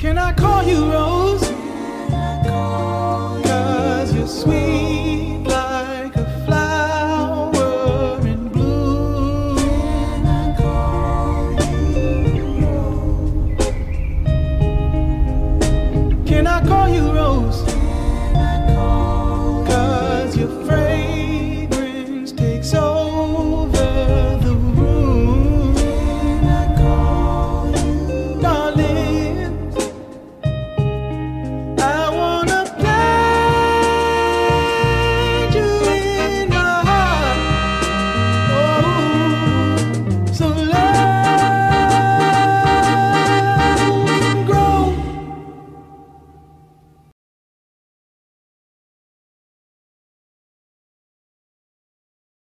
Can I call you Rose? Cause you're sweet like a flower in bloom. Can I call you Rose?